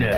No.